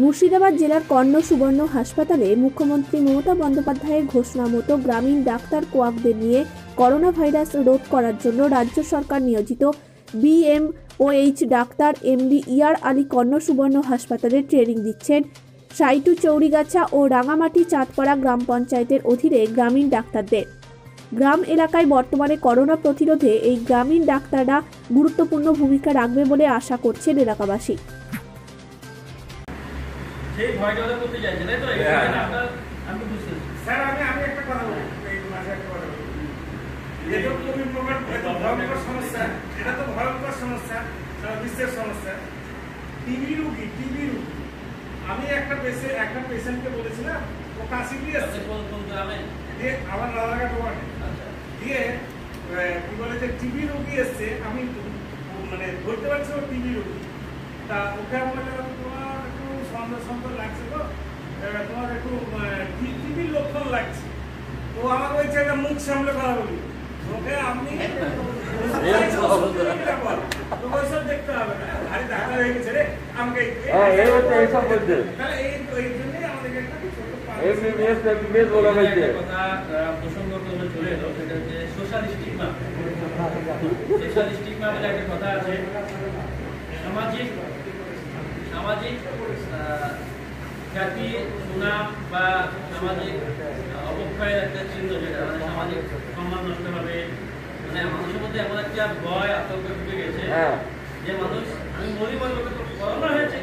মুর্শিদাবাদ জেলার কর্ণ সুবর্ণ হাসপাতালে মুখ্যমন্ত্রী মমতা বন্দ্যোপাধ্যায়ের ঘোষণা মতো গ্রামীণ ডাক্তার কোয়াকদের নিয়ে করোনা ভাইরাস রোধ করার জন্য রাজ্য সরকার নিয়োজিত BMOH doctor MD Yar Ali Karnasubarna হাসপাতালে ট্রেনিং দিচ্ছেন। সাইটু চৌরিগাছা ও রাঙামাটি চাঁদপাড়া গ্রাম পঞ্চায়েতের অধীনে গ্রামীণ ডাক্তারদের। গ্রাম এলাকায় বর্তমানে করোনা প্রতিরোধে এই গ্রামীণ ডাক্তাররা গুরুত্বপূর্ণ ভূমিকা রাখবে বলে আশা করছেন এলাকাবাসী। সেই ভয়টা ওদের করতে চাইছে তাই তো? হ্যাঁ। আপনার আমি বুঝতে স্যার আমি আমি একটা কথা বলি মাঝে একটা কথা বলি। এটা খুবই প্রকার ভয়ঙ্কর সমস্যা। এটা তো ভয়ঙ্কর সমস্যা বিশ্বের সমস্যা। টিবি রুগী টিবি রুগী। আমি একটা পেশেন্ট একটা পেশেন্টকে বলেছিলাম ও কাশি দিয়ে গ্রামে? দিয়ে আমার রাধাঘাট ওয়ার্ডে। আচ্ছা। দিয়ে কি বলে যে টিবি রুগী এসছে আমি মানে ধরতে পারছি ও টিবি রুগী। তা ওকে আমি বললাম তোমার একটু সন্দেহ সন্দেহ লাগছে তো এবার তোমার একটু টিবির লক্ষণ লাগছে তো আমার ওই জায়গায় মুখ সামলে কথা বলি ওকে আপনি দেখতে হবে না ভারী ডাক্তার হয়ে গেছে রে আমাকে এই- জন্যই একটা হয়েছে কথা আহ, প্রসঙ্গ চলে এলো সেটা হচ্ছে সোশ্যাল স্টিগমা সোশ্যাল স্টিগমা বলে একটা কথা আছে সামাজিক সামাজিক আহ, সুনাম বা সামাজিক অবক্ষয়ের একটা চিহ্ন যেটা মানে সামাজিক সম্মান নষ্ট হবে। মানে মানুষের মধ্যে এমন একটা ভয় আতঙ্ক ঢুকে গেছে হ্যাঁ। যে মানুষ আমি মনে মনে করতে করোনা হয়েছে